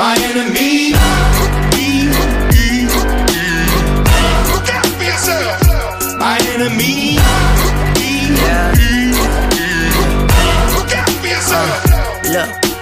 my enemy. Look out for yourself. My enemy. Look out for yourself. Look,